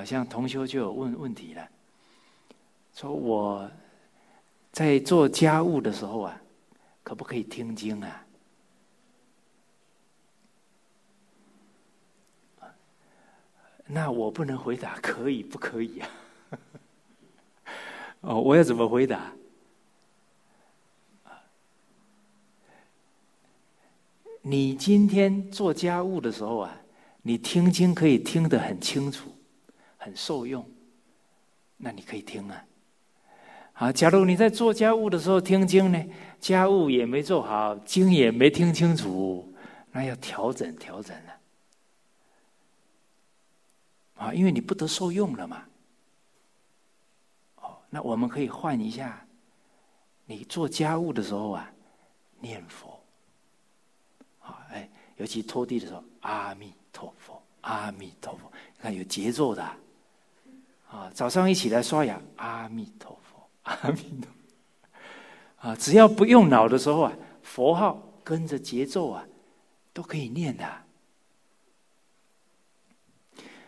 好，像同修就有问问题了，说我在做家务的时候啊，可不可以听经啊？那我不能回答可以不可以啊？哦，我要怎么回答？你今天做家务的时候啊，你听经可以听得很清楚，很受用，那你可以听啊。啊，假如你在做家务的时候听经呢，家务也没做好，经也没听清楚，那要调整调整了。啊，因为你不得受用了嘛。哦，那我们可以换一下，你做家务的时候啊，念佛。啊，哎，尤其拖地的时候，阿弥陀佛，阿弥陀佛，你看有节奏的。啊早上一起来刷牙，阿弥陀佛，阿弥陀佛。啊，只要不用脑的时候啊，佛号跟着节奏啊，都可以念的。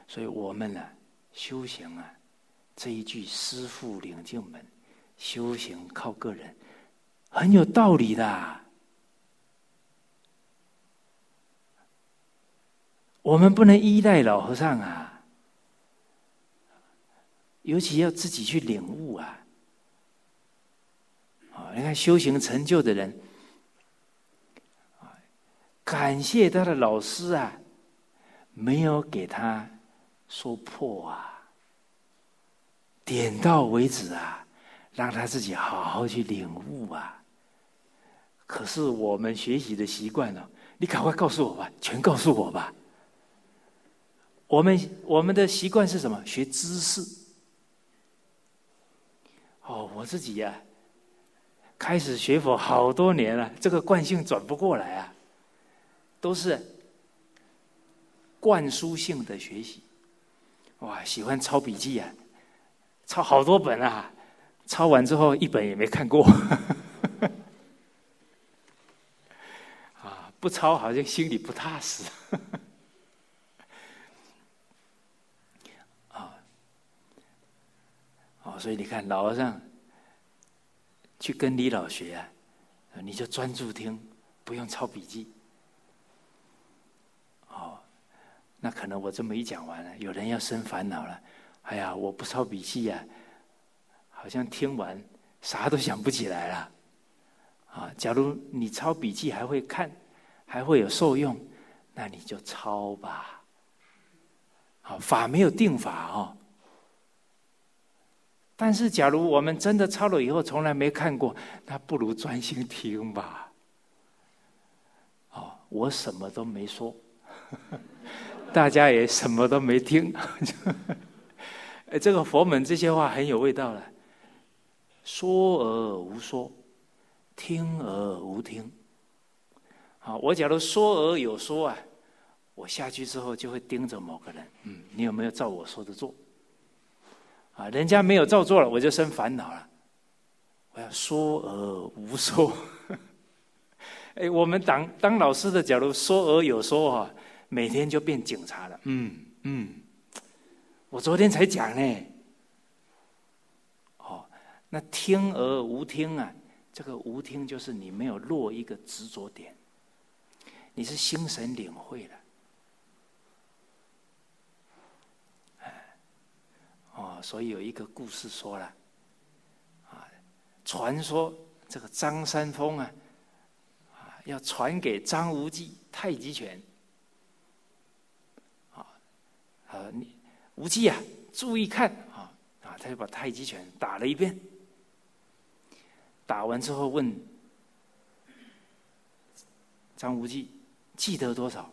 所以我们呢，修行啊，这一句“师父领进门”，修行靠个人，很有道理的。我们不能依赖老和尚啊，尤其要自己去领悟啊。啊，你看修行成就的人，感谢他的老师啊，没有给他。说破啊，点到为止啊，让他自己好好去领悟啊。可是我们学习的习惯呢，你赶快告诉我吧，全告诉我吧。我们我们的习惯是什么？学知识。我自己呀，开始学佛好多年了，这个惯性转不过来啊，都是灌输性的学习。哇，喜欢抄笔记啊，抄好多本啊，抄完之后一本也没看过，啊，不抄好像心里不踏实，啊，哦，所以你看老和尚去跟李老学啊，你就专注听，不用抄笔记。那可能我这么一讲完了，有人要生烦恼了。哎呀，我不抄笔记呀，好像听完啥都想不起来了。啊，假如你抄笔记还会看，还会有受用，那你就抄吧。好，法没有定法哦。但是，假如我们真的抄了以后从来没看过，那不如专心听吧。哦，我什么都没说。大家也什么都没听，哎，这个佛门这些话很有味道了。说而无说，听而无听。好，我假如说而有说啊，我下去之后就会盯着某个人，嗯，你有没有照我说的做？啊，人家没有照做了，我就生烦恼了。我要说而无说。哎，我们当当老师的，假如说而有说哈。每天就变警察了。嗯嗯，我昨天才讲呢。哦，那听而无听啊，这个无听就是你没有落一个执着点，你是心神领会了。哦，所以有一个故事说了，啊，传说这个张三丰啊，啊，要传给张无忌太极拳。啊，你无忌啊，注意看啊啊！他就把太极拳打了一遍，打完之后问张无忌记得多少？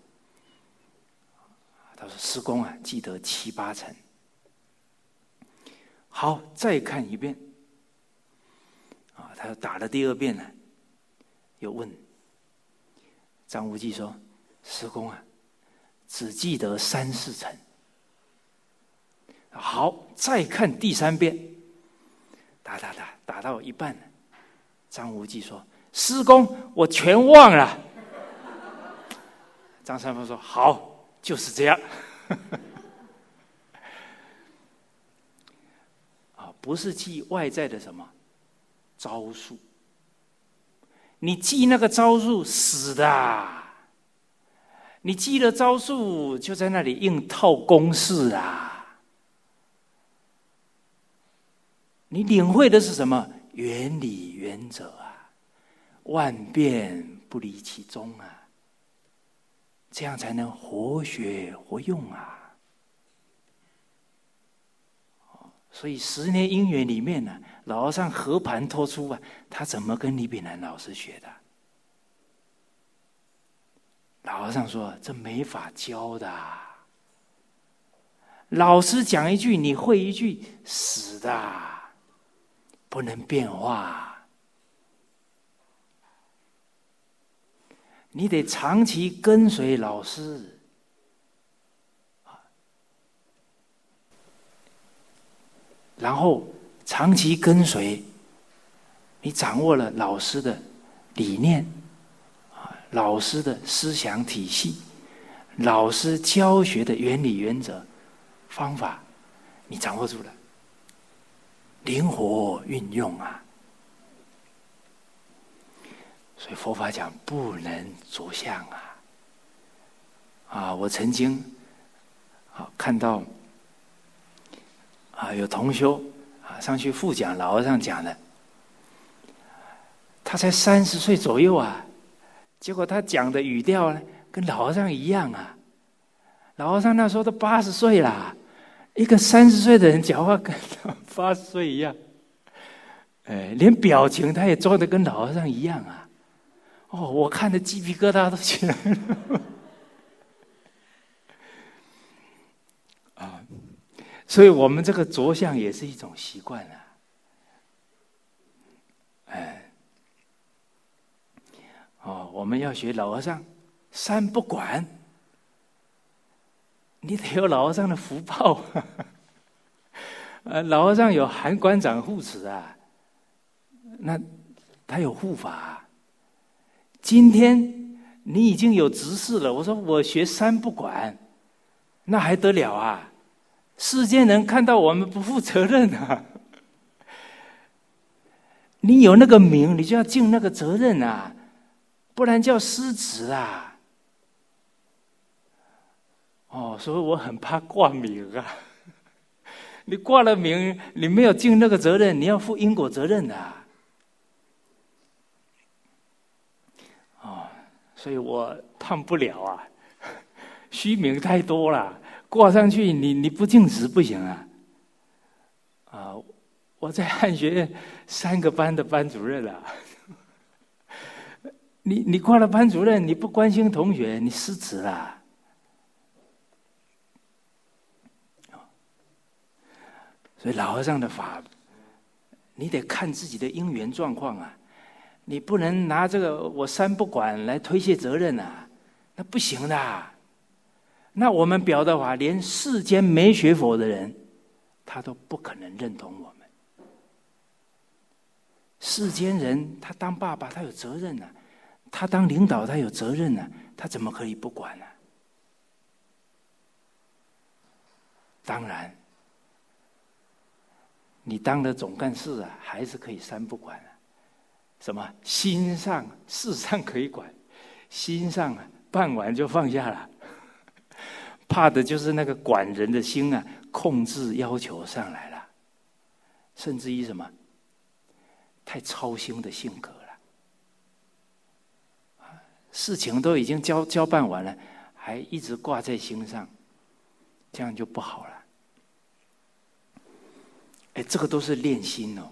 他说：“师公啊，记得七八成。”好，再看一遍。啊，他又打了第二遍呢，又问张无忌说：“师公啊，只记得三四成。”好，再看第三遍，打打打，打到一半，张无忌说：“师公，我全忘了。”张三丰说：“好，就是这样。”不是记外在的什么招数。你记那个招数死的，你记了招数就在那里硬套公式啊！你领会的是什么原理原则啊？万变不离其宗啊！这样才能活学活用啊！所以十年姻缘里面呢，老和尚和盘托出啊，他怎么跟李炳南老师学的？老和尚说：“这没法教的，老师讲一句，你会一句，死的，不能变化。你得长期跟随老师。”然后长期跟随，你掌握了老师的理念，啊，老师的思想体系，老师教学的原理原则、方法，你掌握住了，灵活运用啊！所以佛法讲不能着相啊！啊，我曾经啊看到。啊，有同修啊上去复讲老和尚讲的，他才三十岁左右啊，结果他讲的语调呢跟老和尚一样啊。老和尚那时候都八十岁了，一个三十岁的人讲话跟八十岁一样，哎，连表情他也做的跟老和尚一样啊。哦，我看的鸡皮疙瘩都起来了。所以我们这个着相也是一种习惯啊，哎，哦，我们要学老和尚，三不管，你得有老和尚的福报，呃，老和尚有韩馆长护持啊，那他有护法。今天你已经有执事了，我说我学三不管，那还得了啊？世间人看到我们不负责任啊！你有那个名，你就要尽那个责任啊，不然叫失职啊！哦，所以我很怕挂名啊。你挂了名，你没有尽那个责任，你要负因果责任的。哦，所以我判不了啊，虚名太多了。挂上去，你你不尽职不行啊！啊，我在汉学院三个班的班主任了，你你挂了班主任，你不关心同学，你失职了。所以老和尚的法，你得看自己的因缘状况啊，你不能拿这个我三不管来推卸责任啊，那不行的。那我们表的话，连世间没学佛的人，他都不可能认同我们。世间人，他当爸爸，他有责任呢；他当领导，他有责任呢。他怎么可以不管呢？当然，你当了总干事啊，还是可以三不管啊。什么心上事上可以管，心上啊办完就放下了。怕的就是那个管人的心啊，控制要求上来了，甚至于什么太操心的性格了，事情都已经交交办完了，还一直挂在心上，这样就不好了。哎，这个都是练心哦，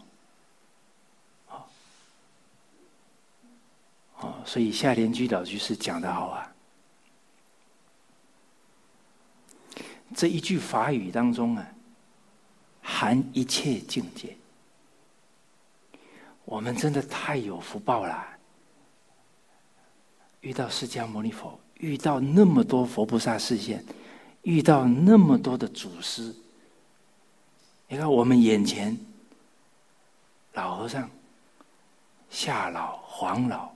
哦，所以夏莲居老居士讲的好啊。这一句法语当中啊，含一切境界。我们真的太有福报了，遇到释迦牟尼佛，遇到那么多佛菩萨示现，遇到那么多的祖师。你看我们眼前，老和尚、夏老、黄老、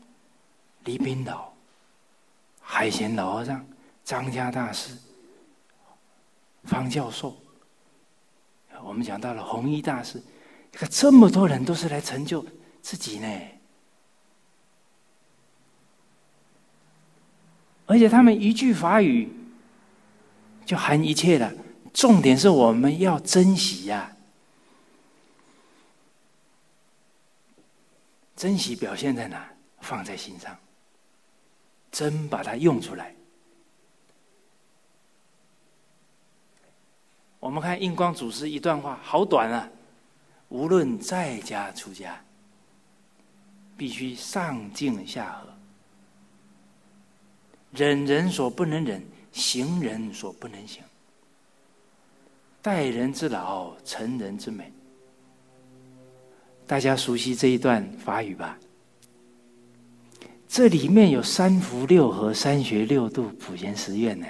李炳老、海贤老和尚、张家大师。方教授，我们讲到了弘一大师，可这么多人都是来成就自己呢，而且他们一句法语就含一切了。重点是我们要珍惜呀，珍惜表现在哪？放在心上，真把它用出来。我们看印光祖师一段话，好短啊！无论在家出家，必须上敬下和，忍人所不能忍，行人所不能行。待人之老，成人之美。大家熟悉这一段法语吧？这里面有三福六和、三学六度、普贤十愿呢。